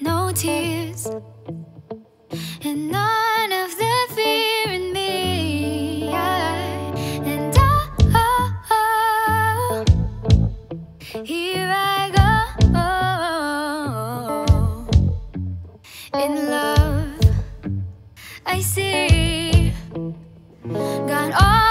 no tears, and none of the fear in me. I- And oh, here I go. In love, I see. Got all